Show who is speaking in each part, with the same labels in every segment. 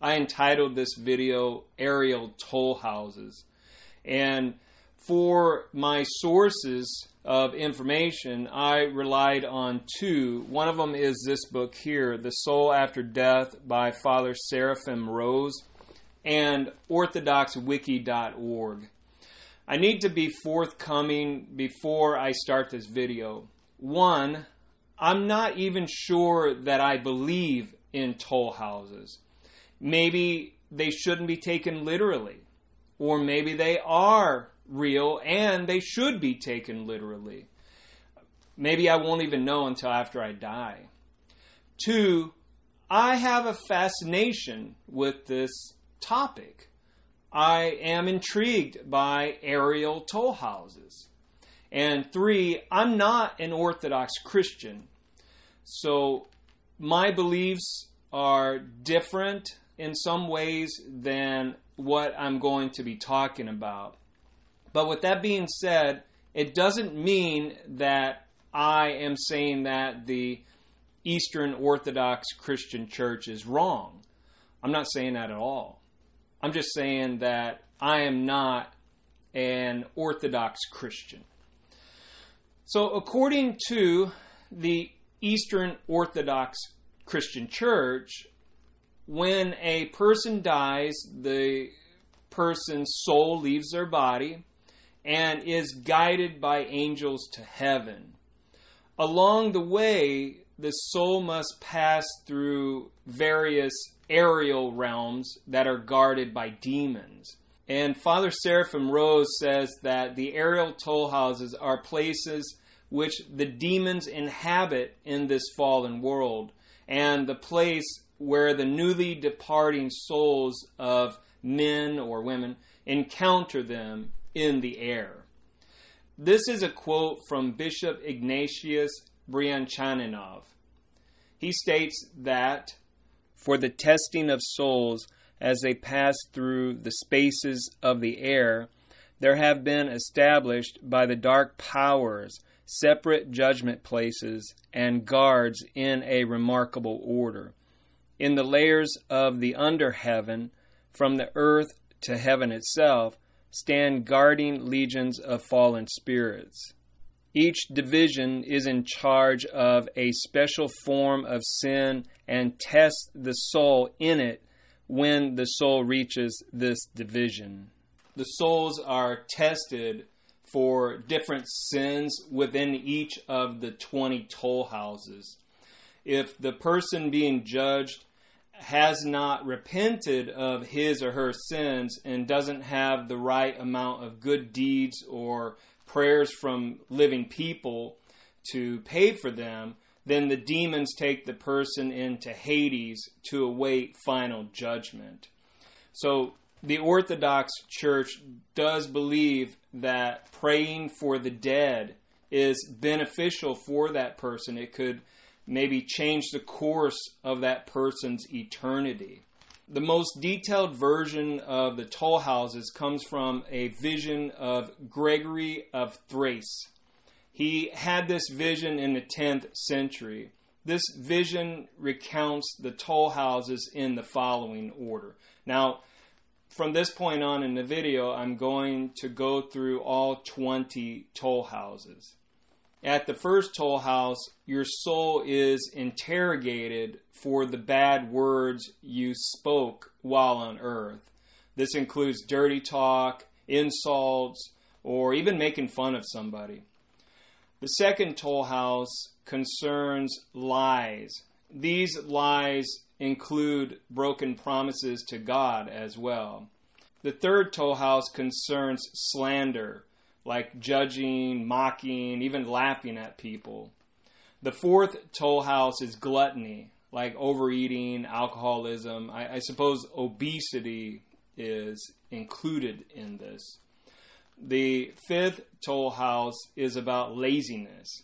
Speaker 1: I entitled this video Aerial Toll Houses. And for my sources of information, I relied on two. One of them is this book here, The Soul After Death by Father Seraphim Rose, and OrthodoxWiki.org. I need to be forthcoming before I start this video. One, I'm not even sure that I believe in toll houses. Maybe they shouldn't be taken literally. Or maybe they are real and they should be taken literally. Maybe I won't even know until after I die. Two, I have a fascination with this topic. I am intrigued by aerial toll houses. And three, I'm not an Orthodox Christian. So my beliefs are different in some ways than what I'm going to be talking about. But with that being said, it doesn't mean that I am saying that the Eastern Orthodox Christian Church is wrong. I'm not saying that at all. I'm just saying that I am not an Orthodox Christian. So, according to the Eastern Orthodox Christian Church, when a person dies, the person's soul leaves their body and is guided by angels to heaven. Along the way, the soul must pass through various aerial realms that are guarded by demons. And Father Seraphim Rose says that the aerial toll houses are places which the demons inhabit in this fallen world, and the place where the newly departing souls of men or women encounter them in the air. This is a quote from Bishop Ignatius Bryanchaninov. He states that for the testing of souls as they pass through the spaces of the air, there have been established by the dark powers separate judgment places and guards in a remarkable order. In the layers of the under heaven, from the earth to heaven itself, stand guarding legions of fallen spirits. Each division is in charge of a special form of sin and tests the soul in it when the soul reaches this division. The souls are tested for different sins within each of the 20 toll houses. If the person being judged has not repented of his or her sins and doesn't have the right amount of good deeds or prayers from living people to pay for them, then the demons take the person into Hades to await final judgment. So the Orthodox Church does believe that praying for the dead is beneficial for that person. It could maybe change the course of that person's eternity. The most detailed version of the toll houses comes from a vision of Gregory of Thrace. He had this vision in the 10th century. This vision recounts the toll houses in the following order. Now, from this point on in the video, I'm going to go through all 20 toll houses. At the first toll house, your soul is interrogated for the bad words you spoke while on earth. This includes dirty talk, insults, or even making fun of somebody. The second toll house concerns lies. These lies include broken promises to God as well. The third toll house concerns slander, like judging, mocking, even laughing at people. The fourth toll house is gluttony, like overeating, alcoholism. I, I suppose obesity is included in this. The fifth toll house is about laziness.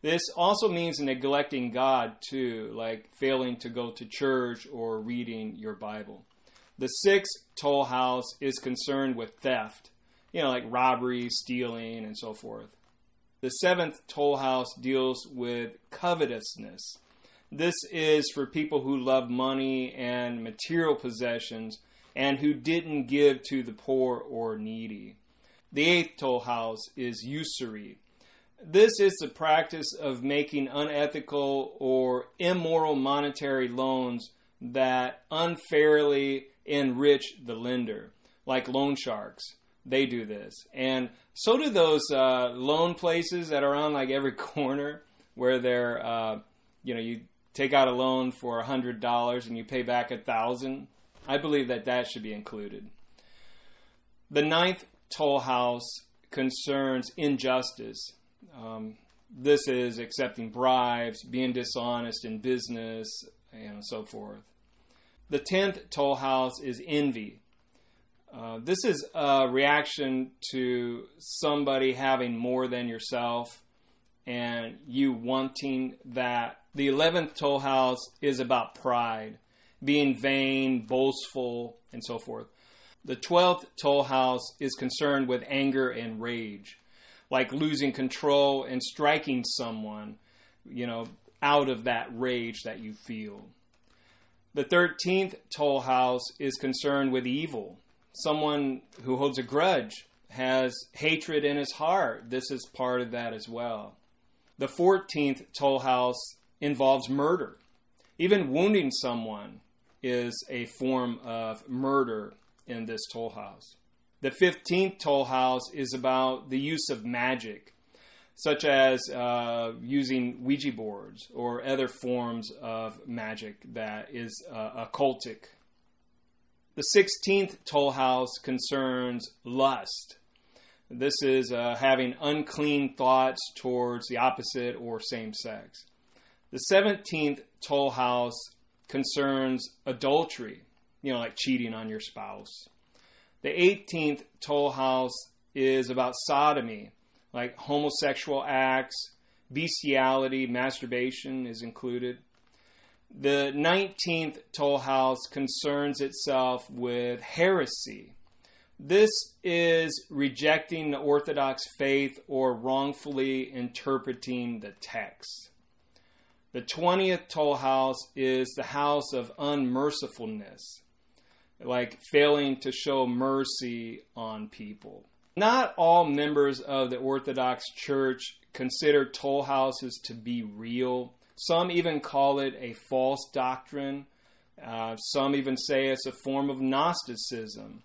Speaker 1: This also means neglecting God too, like failing to go to church or reading your Bible. The sixth toll house is concerned with theft you know, like robbery, stealing, and so forth. The seventh toll house deals with covetousness. This is for people who love money and material possessions and who didn't give to the poor or needy. The eighth toll house is usury. This is the practice of making unethical or immoral monetary loans that unfairly enrich the lender, like loan sharks. They do this. And so do those uh, loan places that are on like every corner where they're, uh, you know, you take out a loan for a hundred dollars and you pay back a thousand. I believe that that should be included. The ninth toll house concerns injustice. Um, this is accepting bribes, being dishonest in business, and so forth. The tenth toll house is envy. Uh, this is a reaction to somebody having more than yourself and you wanting that. The 11th toll house is about pride, being vain, boastful, and so forth. The 12th toll house is concerned with anger and rage, like losing control and striking someone, you know, out of that rage that you feel. The 13th toll house is concerned with evil, someone who holds a grudge, has hatred in his heart. This is part of that as well. The 14th toll house involves murder. Even wounding someone is a form of murder in this toll house. The 15th toll house is about the use of magic, such as uh, using Ouija boards or other forms of magic that is uh, occultic the 16th toll house concerns lust. This is uh, having unclean thoughts towards the opposite or same sex. The 17th toll house concerns adultery, you know, like cheating on your spouse. The 18th toll house is about sodomy, like homosexual acts, bestiality, masturbation is included. The 19th toll house concerns itself with heresy. This is rejecting the Orthodox faith or wrongfully interpreting the text. The 20th toll house is the house of unmercifulness, like failing to show mercy on people. Not all members of the Orthodox Church consider toll houses to be real some even call it a false doctrine. Uh, some even say it's a form of Gnosticism.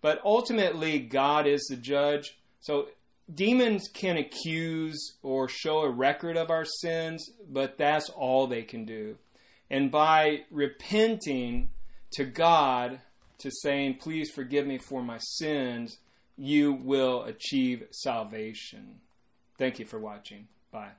Speaker 1: But ultimately, God is the judge. So demons can accuse or show a record of our sins, but that's all they can do. And by repenting to God, to saying, Please forgive me for my sins, you will achieve salvation. Thank you for watching. Bye.